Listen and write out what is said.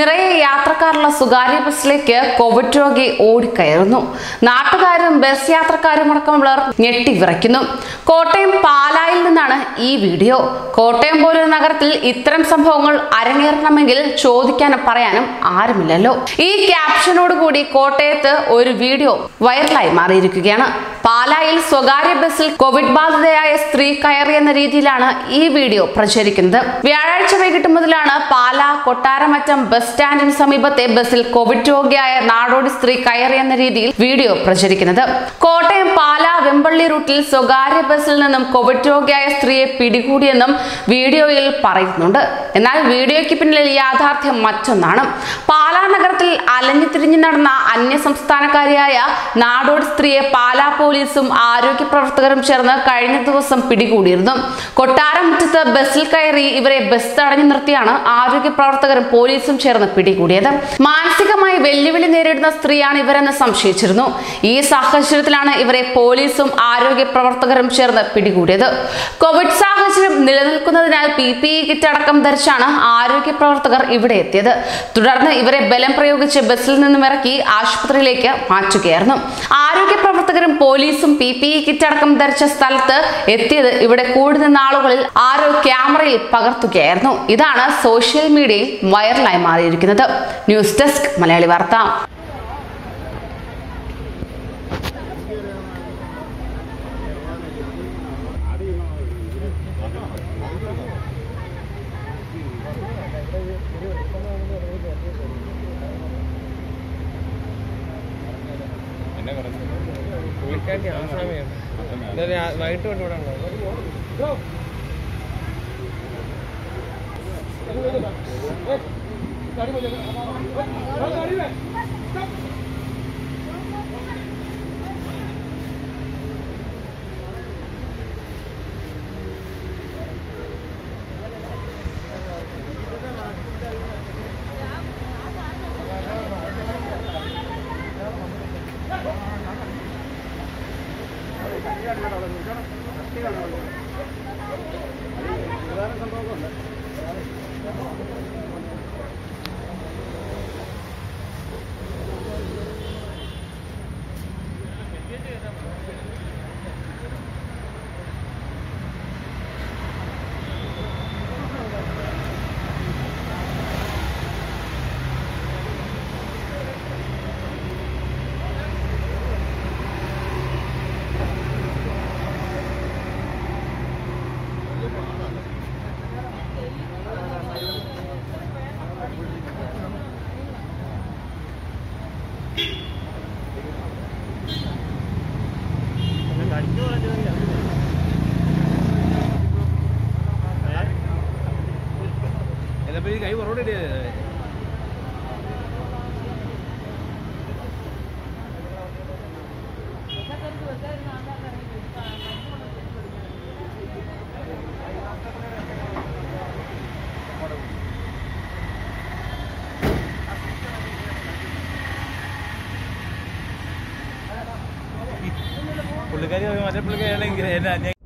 നിറയെ യാത്രക്കാരുള്ള സ്വകാര്യ ബസ്സിലേക്ക് കോവിഡ് രോഗി ഓടിക്കയറുന്നു. നാട്ടുകാരും ബസ് യാത്രക്കാരും അടക്കമുള്ളവർ ഞെട്ടിവിറയ്ക്കുന്നു. കോട്ടയം പാലായിൽ നിന്നാണ് ഈ വീഡിയോ. കോട്ടയം പോലൊരു നഗരത്തിൽ ഇത്തരം സംഭവങ്ങൾ അരങ്ങേറണമെങ്കിൽ ചോദിക്കാനും പറയാനും ആരുമില്ലല്ലോ. ഈ ക്യാപ്ഷനോട് കൂടി കോട്ടയത്ത് ഒരു വീഡിയോ വൈറലായി മാറിയിരിക്കുകയാണ്. പാലായിൽ സ്വകാര്യ ബസ്സിൽ കോവിഡ് ബാധിതയായ സ്ത്രീ കയറിയെന്ന രീതിയിലാണ് ഈ വീഡിയോ പ്രചരിക്കുന്നത്. വ്യാഴാഴ്ച വൈകിട്ട് മുതലാണ് പാല കൊട്ടാരമറ്റം ബസ് സ്റ്റാൻഡിന് സമീപത്തെ ബസ്സിൽ കോവിഡ് രോഗിയായ നാടോടി സ്ത്രീ കയറിയെന്ന രീതിയിൽ വീഡിയോ പ്രചരിക്കുന്നത്. കോട്ടയം പാല വെമ്പള്ളി റൂട്ടിൽ സ്വകാര്യ ബസ്സിൽ നിന്നും കോവിഡ് രോഗിയായ സ്ത്രീയെ പിടികൂടിയെന്നും വീഡിയോയിൽ പറയുന്നുണ്ട്. എന്നാൽ വീഡിയോയ്ക്ക് പിന്നിൽ യാഥാർത്ഥ്യം മറ്റൊന്നാണ്. പാലാ നഗരത്തിൽ അലഞ്ഞു തിരിഞ്ഞു നടന്ന അന്യ സംസ്ഥാനക്കാരിയായ നാടോടി സ്ത്രീയെ പാലാ പോലീസും ആരോഗ്യ പ്രവർത്തകരും ചേർന്ന് കഴിഞ്ഞ ദിവസം പിടികൂടിയിരുന്നു. കൊട്ടാരം മുറ്റത്ത് ബസ്സിൽ കയറി ഇവരെ ബസ് തടഞ്ഞു നിർത്തിയാണ് ആരോഗ്യ പ്രവർത്തകരും പോലീസും ചേർന്ന് പിടികൂടിയത്. മാനസികമായി വെല്ലുവിളി നേരിടുന്ന സ്ത്രീയാണ് ഇവരെന്ന് സംശയിച്ചിരുന്നു. ഈ സാഹചര്യത്തിലാണ് ഇവരെ പോലീസും ആരോഗ്യ പ്രവർത്തകരും ചേർന്ന് പിടികൂടിയത്. കോവിഡ് സാഹചര്യം നിലനിൽക്കുന്നതിനാൽ പി പി ഇ കിറ്റ് അടക്കം ധരിച്ചാണ് ആരോഗ്യ പ്രവർത്തകർ ഇവിടെ എത്തിയത്. തുടർന്ന് ഇവരെ ബലം പ്രയോഗിച്ച് ബസ്സിൽ നിന്നും ഇറക്കി ആശുപത്രിയിലേക്ക് മാറ്റുകയായിരുന്നു. ആരോഗ്യ പ്രവർത്തകരും പോലീസും പി പി ഇ കിറ്റ് അടക്കം ധരിച്ച സ്ഥലത്ത് എത്തിയത് ഇവിടെ കൂടുതൽ നാളുകളിൽ ആരോ ക്യാമറയിൽ പകർത്തുകയായിരുന്നു. ഇതാണ് സോഷ്യൽ മീഡിയയിൽ വൈറലായി മാറിയിരിക്കുന്നത്. ന്യൂസ് ഡെസ്ക് മലയാളി വാർത്ത. എന്നെ കുറച്ച് പുള്ളിക്കാരത്തി ആസാമിയാണ് എന്തായാലും വൈകിട്ട് കൊണ്ട് ഇവിടെ ഉണ്ടാവും ചിലപ്പോ ഈ കൈ പുറകോട്ട് പുള്ളിക്കാരി മറ്റേ പുള്ളിക്കാരി